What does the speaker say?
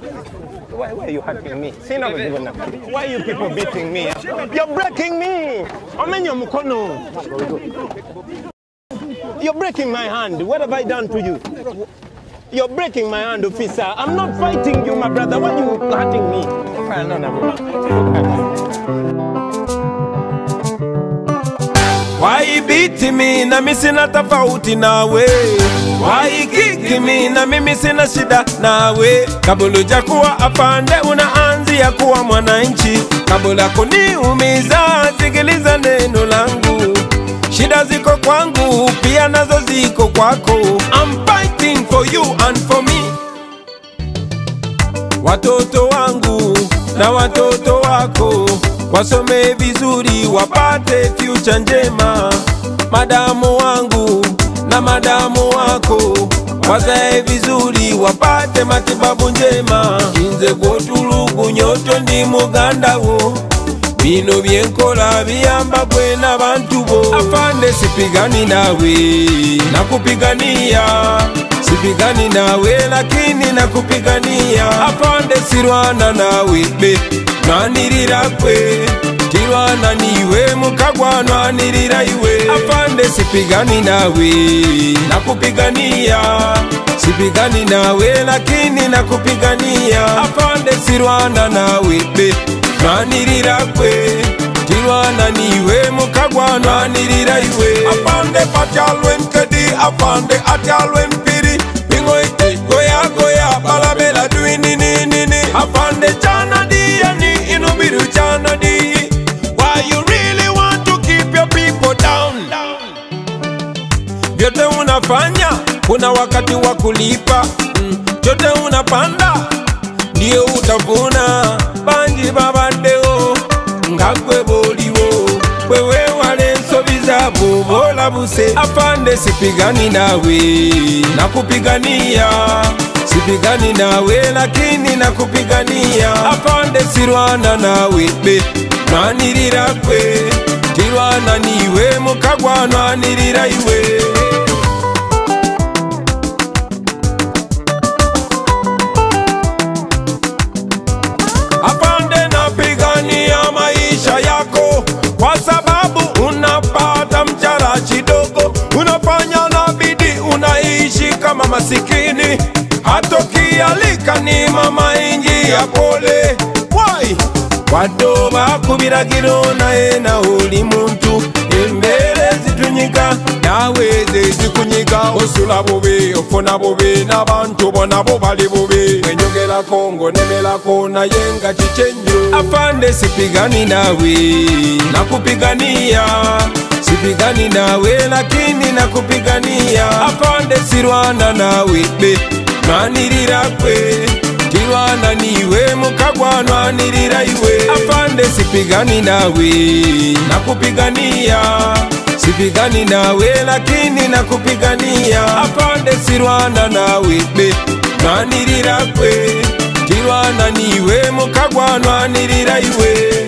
Why, why are you hurting me? Sina. Why are you people beating me? You're breaking me. Omenyo mkono. You're breaking my hand. What have I done to you? You're breaking my hand, officer. I'm not fighting you, my brother. Why are you hurting me? Waibiti mi na mimi sina tofauti nawe, waikiki mi na mimi sina shida nawe. Kabla ja kuwa afande, unaanzia kuwa mwananchi. Kabla kuniumiza, sikiliza neno langu. Shida ziko kwangu, pia nazo ziko kwako. I'm fighting for you and for me watoto wangu na watoto wako wasome vizuri, wapate future njema. Madamu wangu na madamu wako wazae vizuri, wapate matibabu njema. inze gwotulugu nyoto ndi muganda wo. Bino byenkola biyamba gwe n'abantu bo. Afande sipigani nawe nakupigania. Sipigani nawe lakini nakupigania. Afande sirwana nawe be nwanirira kwe tirwana niwe mukagwa nwanirira iwe. Afande sipigani nawe nakupigania. Sipigani nawe lakini nakupigania. Afande sirwana nawe be. Nwanirira kwe tirwana niwe mukagwa nwanirira iwe. Afande patyalwen kedi afande atyalwen vyote unafanya kuna wakati wa kulipa. Mm. chote unapanda ndio utavuna. Banji babaddewo nga boliwo. Booliwo bwewe wala ensobi zaabo boolabuse afande sipigani nawe nakupigania. Sipigani nawe lakini nakupigania. Afande sirwana nawe be nwanirira kwe? tirwana niwe mukagwa nwanirira iwe afande napigania maisha yako kwa sababu unapata mchara kidogo. Unafanya na bidii unaishi kama masikini. Hatokialika ni mama inji ya pole. Wai wadde bakubiragiro naye na uli muntu ezitunyiga nawe zezikunyiga osula bubi ofuna bubi n'abantu bona bo bali bubi enyogerako ngonemerako naye nga kikyenyo afande sipigani nawe nakupigania. Sipigani nawe lakini nakupigania. Afande sirwana nawe be nwanirira kwe. Tirwana niwe mukagwa nwanirira iwe. Afande sipigani nawe nakupigania sipigani nawe lakini nakupigania. Afande sirwana nawe be nwanirira kwe. Tirwana ni we mukagwa nwanirira iwe.